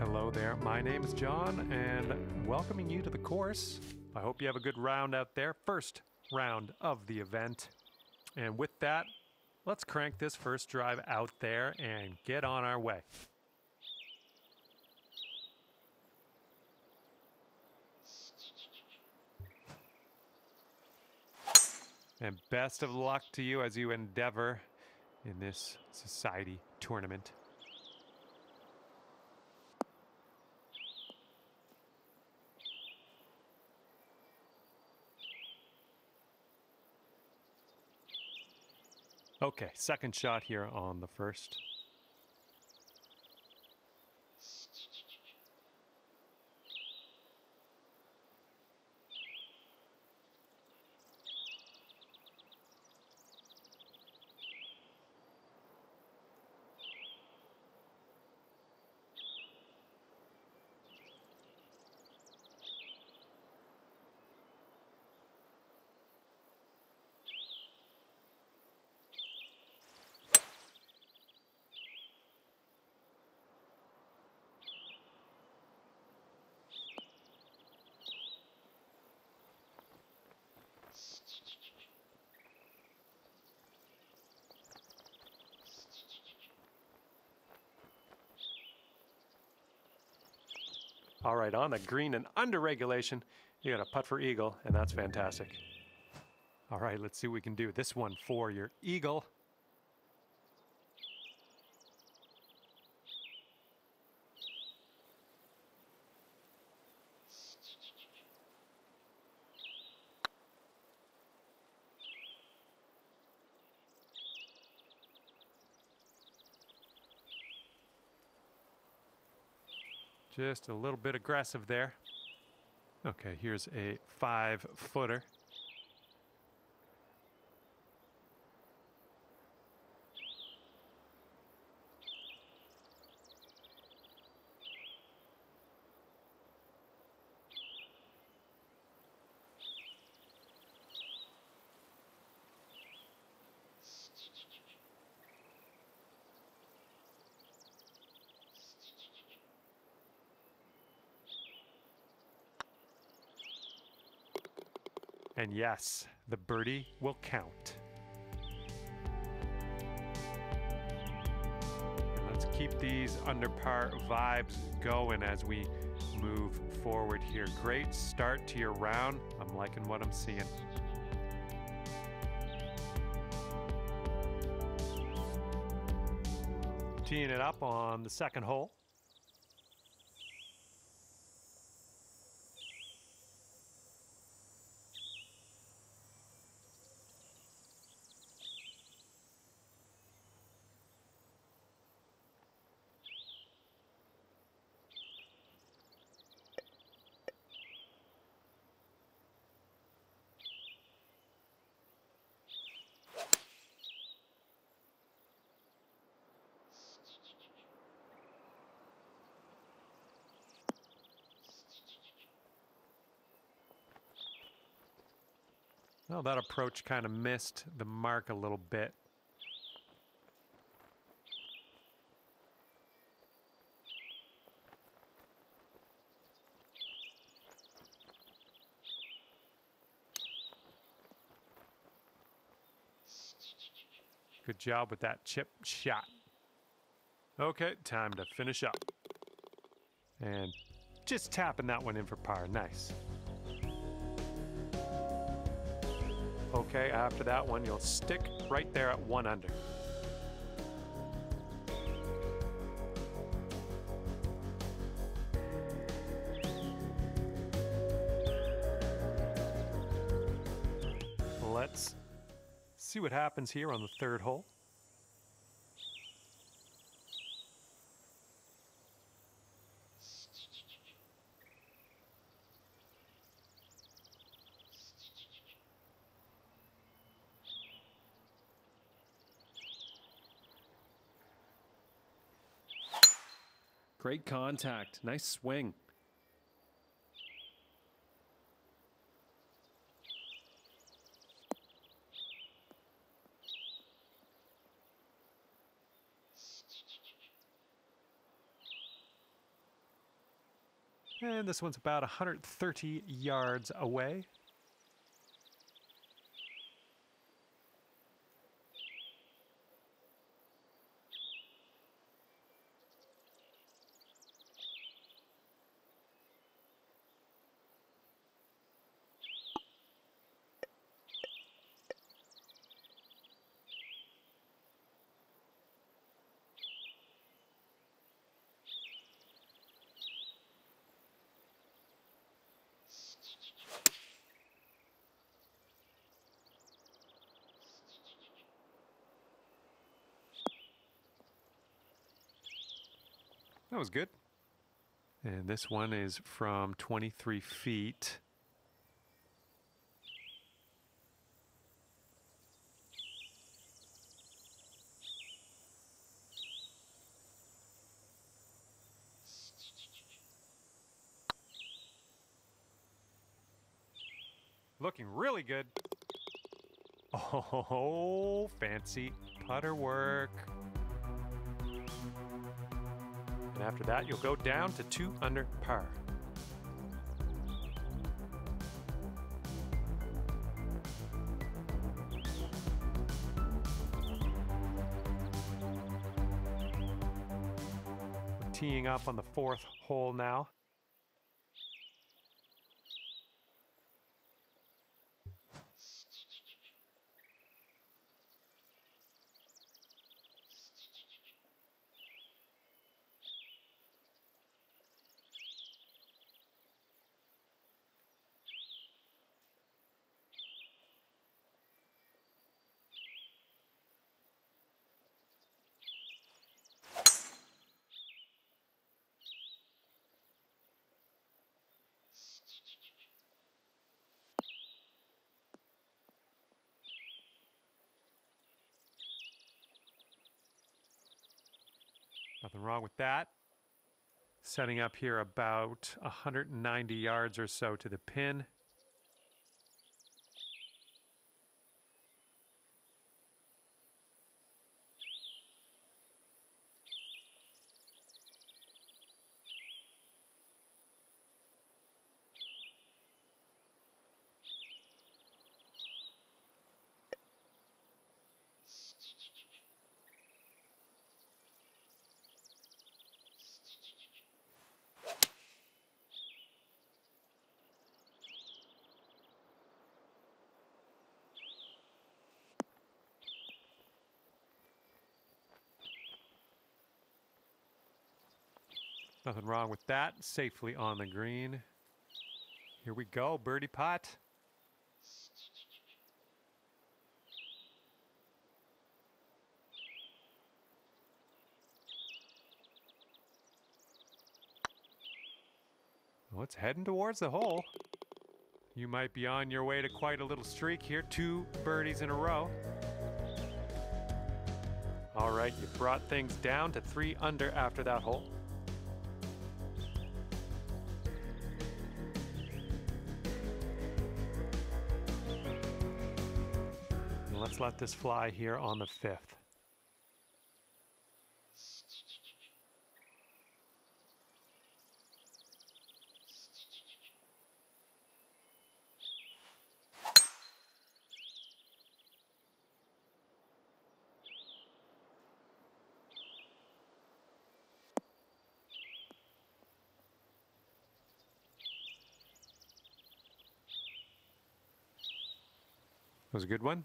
Hello there. My name is John and welcoming you to the course. I hope you have a good round out there. First round of the event. And with that, let's crank this first drive out there and get on our way. And best of luck to you as you endeavor in this society tournament. Okay, second shot here on the first. All right, on the green and under regulation, you got a putt for eagle, and that's fantastic. All right, let's see what we can do. This one for your eagle. Just a little bit aggressive there. Okay, here's a five footer. Yes, the birdie will count. And let's keep these under par vibes going as we move forward here. Great start to your round. I'm liking what I'm seeing. Teeing it up on the second hole. Well, that approach kind of missed the mark a little bit. Good job with that chip shot. Okay, time to finish up. And just tapping that one in for par. Nice. Okay, after that one, you'll stick right there at one under. Let's see what happens here on the third hole. Great contact. Nice swing. And this one's about 130 yards away. That was good. And this one is from 23 feet. Looking really good. Oh, fancy putter work. And after that, you'll go down to two under par. Teeing up on the fourth hole now. Nothing wrong with that. Setting up here about 190 yards or so to the pin. Nothing wrong with that. Safely on the green. Here we go, birdie putt. Well, it's heading towards the hole. You might be on your way to quite a little streak here. Two birdies in a row. All right, you brought things down to three under after that hole. Let's let this fly here on the fifth. That was a good one.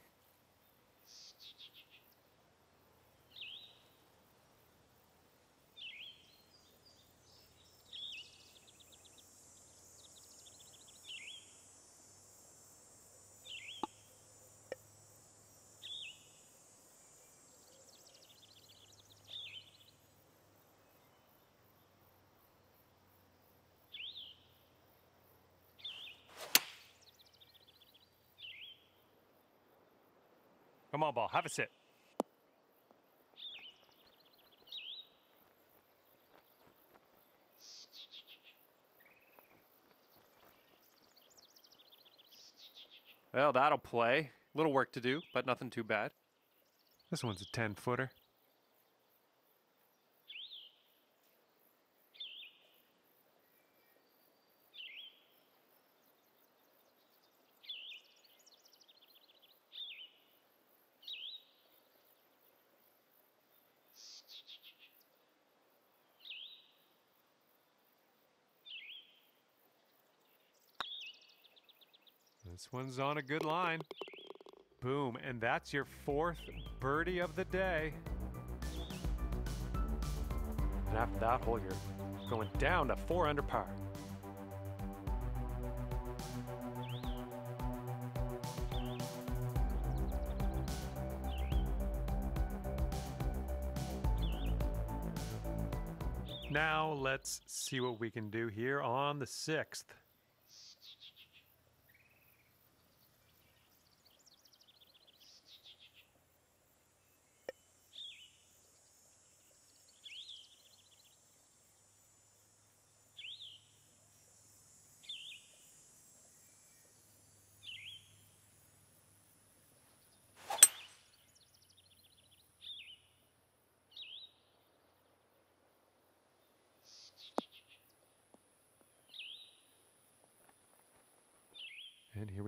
Come on, ball. Have a sit. Well, that'll play. Little work to do, but nothing too bad. This one's a 10 footer. One's on a good line. Boom, and that's your fourth birdie of the day. And after that hole, you're going down to four under par. Now let's see what we can do here on the sixth.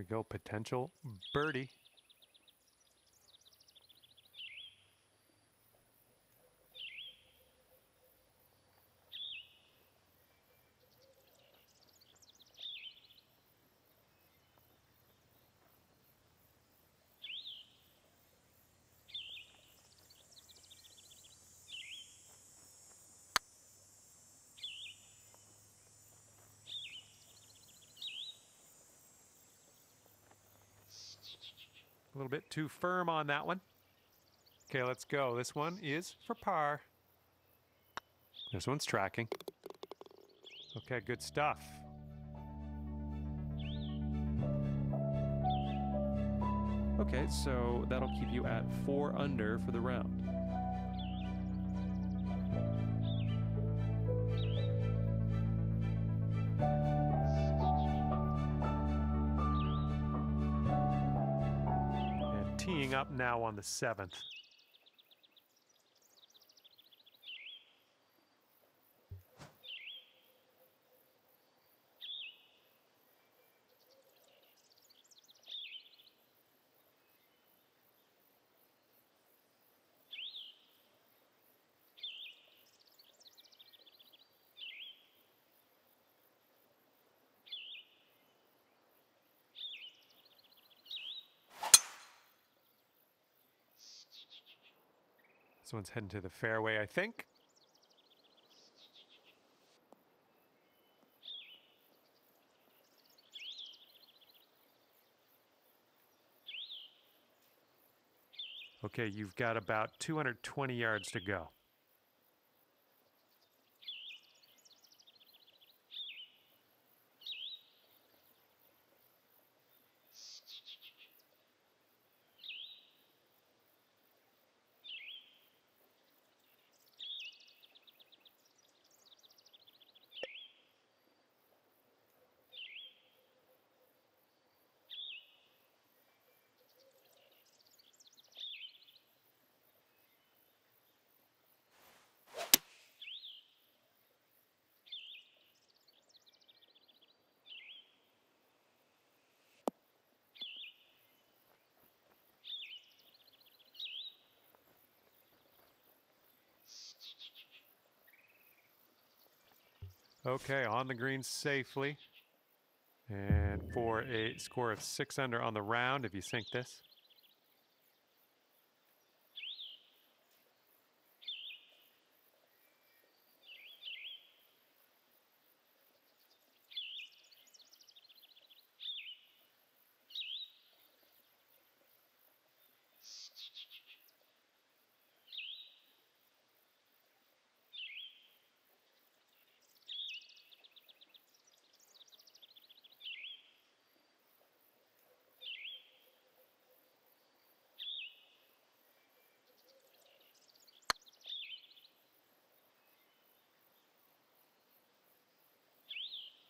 Go, potential birdie. A little bit too firm on that one. Okay, let's go. This one is for par. This one's tracking. Okay, good stuff. Okay, so that'll keep you at four under for the round. Up now on the seventh. This one's heading to the fairway, I think. Okay, you've got about 220 yards to go. Okay, on the green safely. And for a score of six under on the round, if you sink this.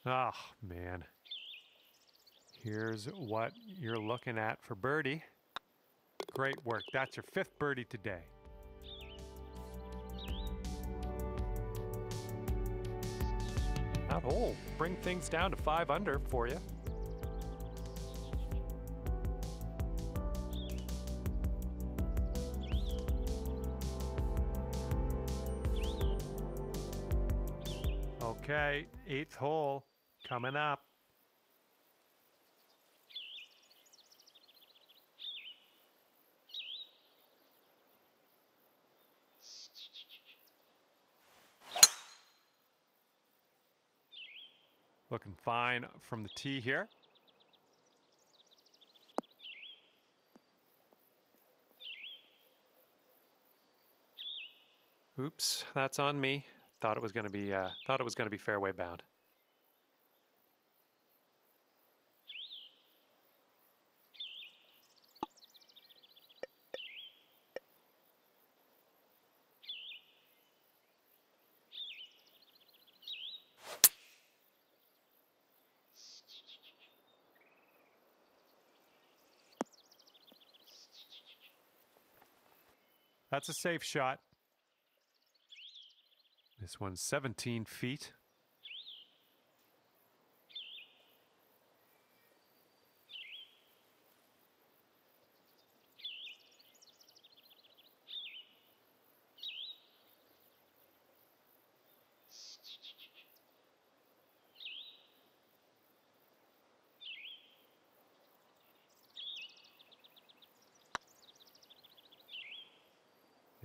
Oh, man. Here's what you're looking at for birdie. Great work. That's your fifth birdie today. That oh, hole bring things down to five under for you. Okay, eighth hole coming up. Looking fine from the tee here. Oops, that's on me. Thought it was going to be uh, thought it was going to be fairway bound. That's a safe shot. This one's 17 feet.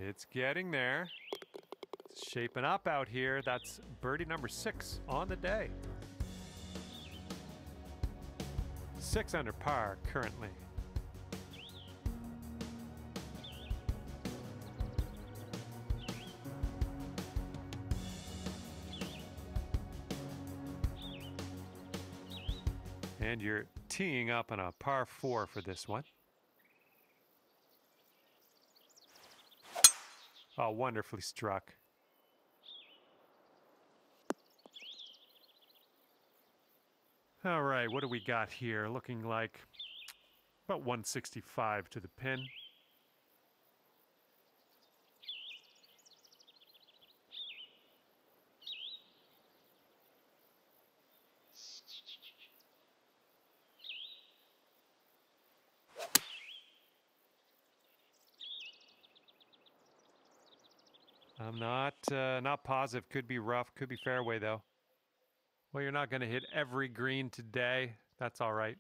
It's getting there. It's shaping up out here. That's birdie number six on the day. Six under par currently. And you're teeing up on a par four for this one. Oh, wonderfully struck. All right, what do we got here? Looking like about 165 to the pin. I'm not uh, not positive. Could be rough. Could be fairway though. Well, you're not going to hit every green today. That's all right.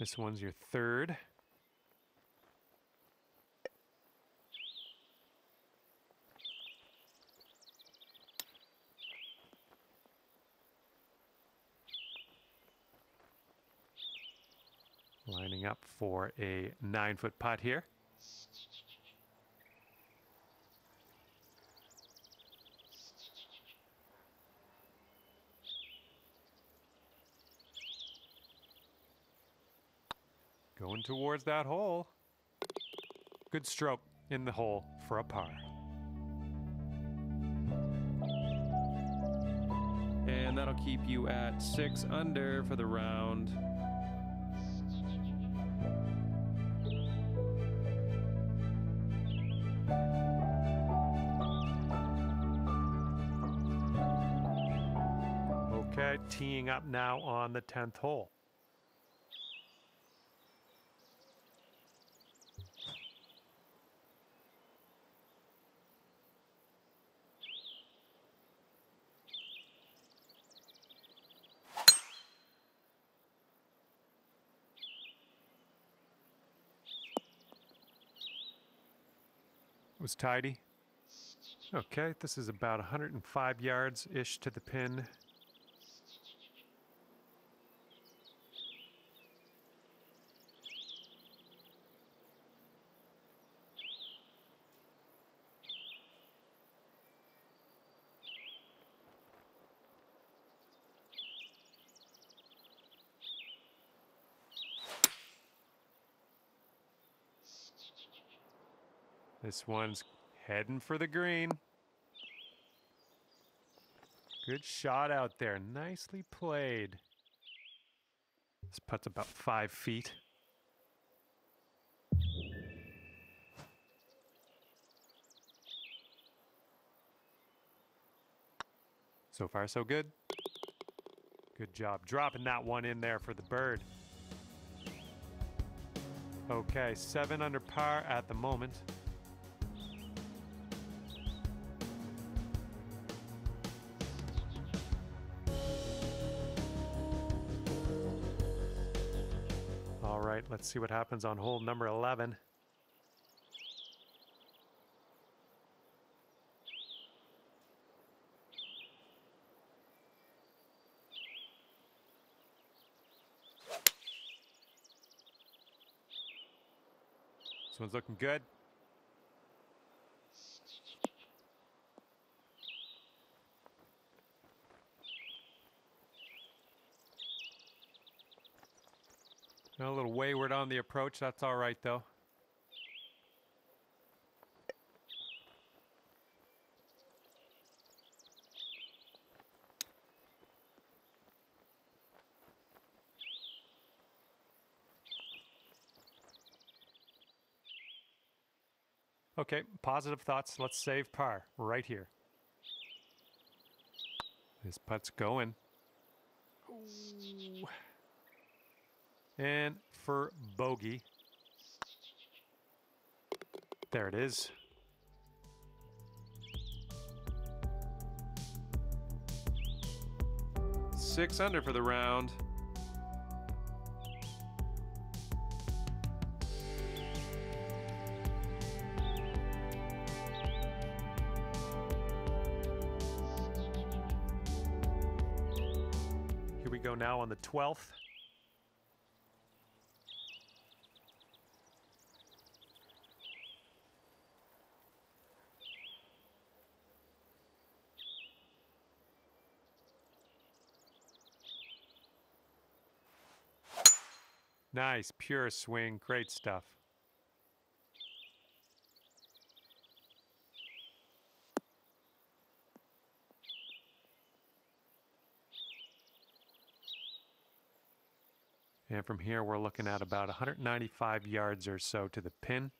This one's your third. Lining up for a nine foot putt here. Going towards that hole. Good stroke in the hole for a par. And that'll keep you at six under for the round. Okay, teeing up now on the 10th hole. Was tidy. Okay, this is about 105 yards ish to the pin. This one's heading for the green. Good shot out there. Nicely played. This putt's about five feet. So far, so good. Good job dropping that one in there for the bird. Okay, seven under par at the moment. Let's see what happens on hole number 11. This one's looking good. A little wayward on the approach. That's all right, though. Okay, positive thoughts. Let's save par right here. This putt's going. Ooh. And for bogey. There it is. Six under for the round. Here we go now on the 12th. Nice, pure swing. Great stuff. And from here, we're looking at about 195 yards or so to the pin.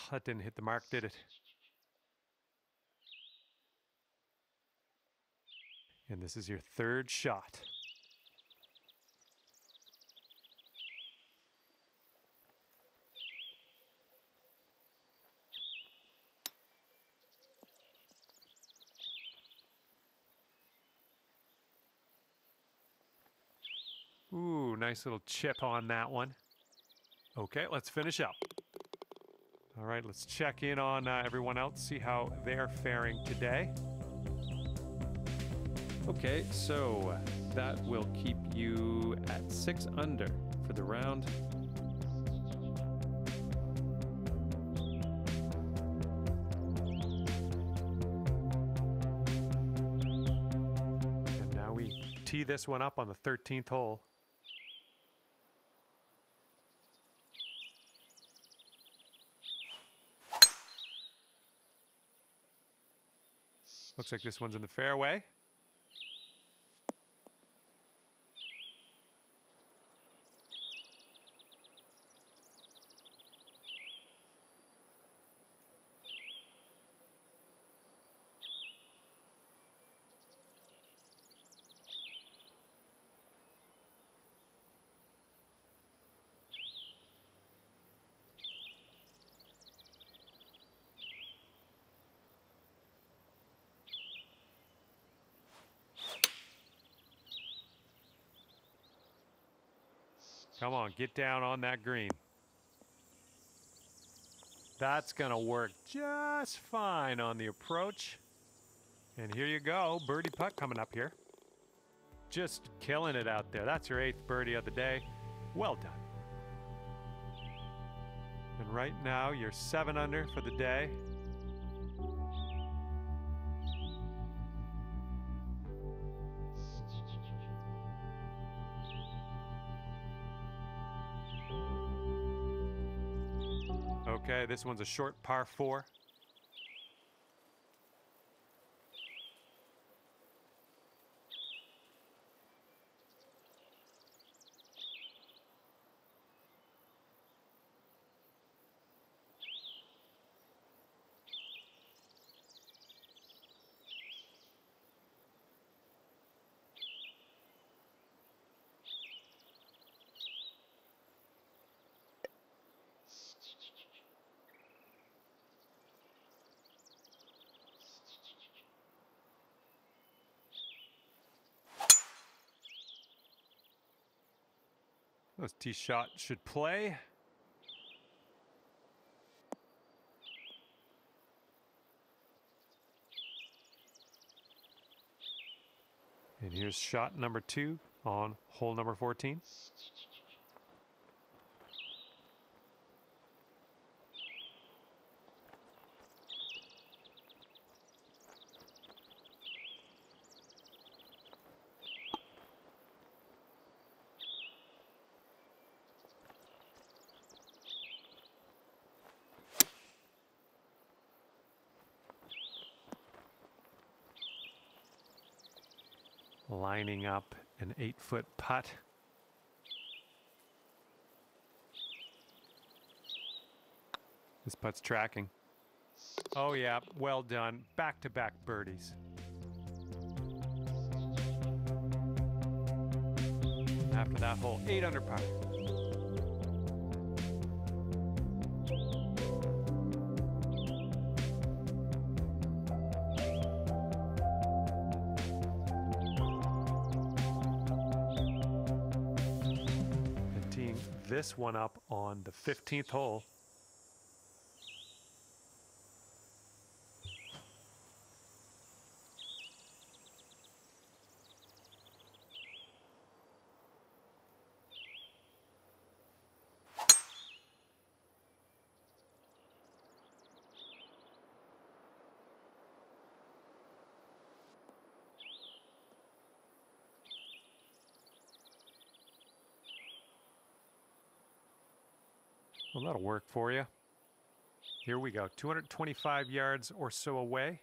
Ah, that didn't hit the mark, did it? And this is your third shot. Ooh, nice little chip on that one. Okay, let's finish up. All right, let's check in on uh, everyone else, see how they're faring today. Okay, so that will keep you at six under for the round. And now we tee this one up on the 13th hole. Looks like this one's in the fairway. Come on, get down on that green. That's going to work just fine on the approach. And here you go, birdie putt coming up here. Just killing it out there. That's your eighth birdie of the day. Well done. And right now, you're seven under for the day. This one's a short par four. Those tee shot should play. And here's shot number two on hole number 14. Lining up an eight foot putt. This putt's tracking. Oh, yeah, well done. Back to back birdies. After that hole, eight under par. This one up on the 15th hole. Well, that'll work for you. Here we go, 225 yards or so away.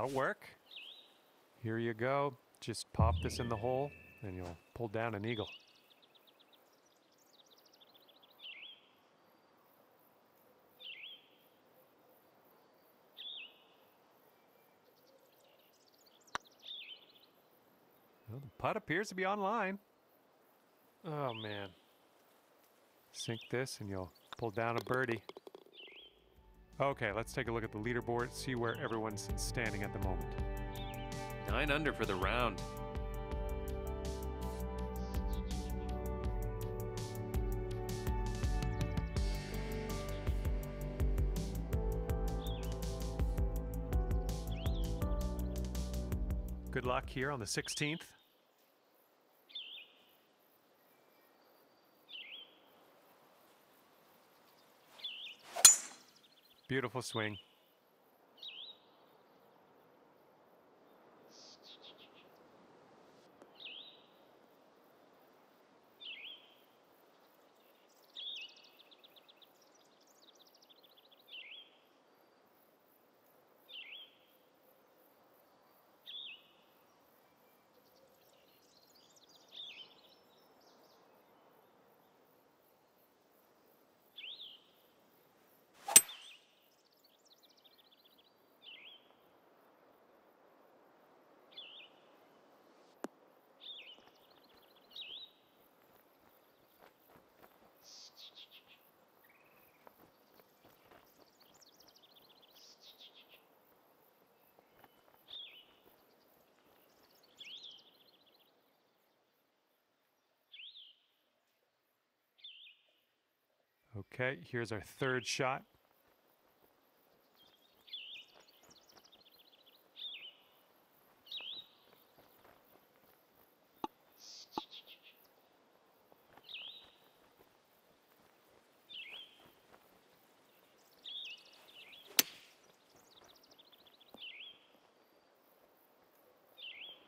That'll work. Here you go. Just pop this in the hole and you'll pull down an eagle. Well, the putt appears to be online. Oh man. Sink this and you'll pull down a birdie. Okay, let's take a look at the leaderboard, see where everyone's standing at the moment. Nine under for the round. Good luck here on the 16th. Beautiful swing. Okay, here's our third shot.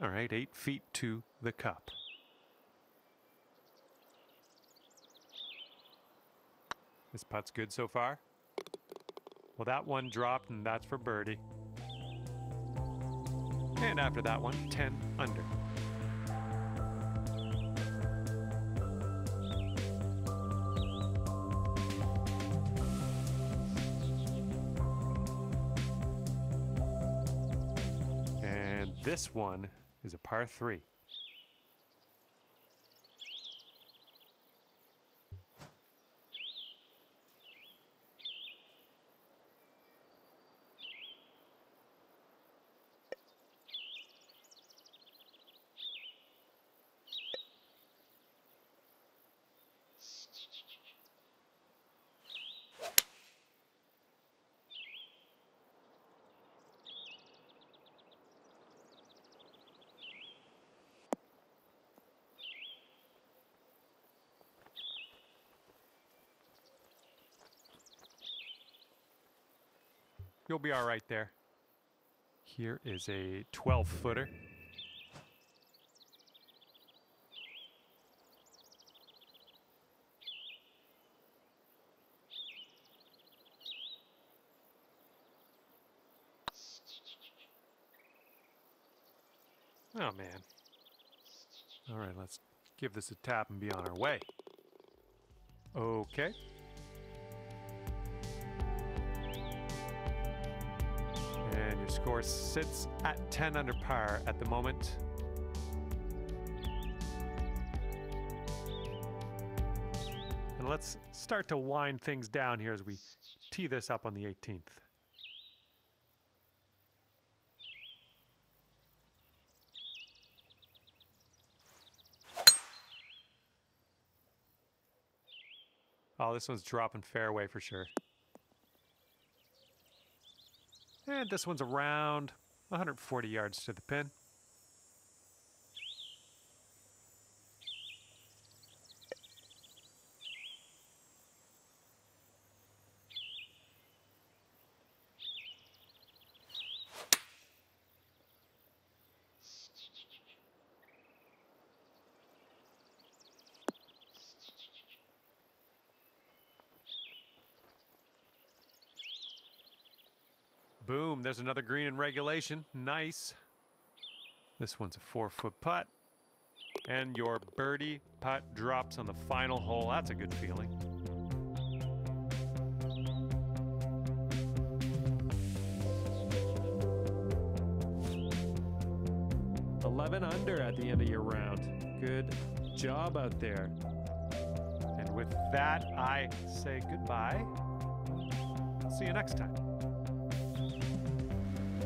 All right, eight feet to the cup. This putt's good so far. Well, that one dropped, and that's for birdie. And after that one, 10 under. And this one is a par three. Be all right there. Here is a 12 footer. Oh man. All right, let's give this a tap and be on our way. Okay. Score sits at 10 under par at the moment. And let's start to wind things down here as we tee this up on the 18th. Oh, this one's dropping fairway for sure. And this one's around 140 yards to the pin. Boom, there's another green in regulation. Nice. This one's a four foot putt. And your birdie putt drops on the final hole. That's a good feeling. Eleven under at the end of your round. Good job out there. And with that, I say goodbye. See you next time.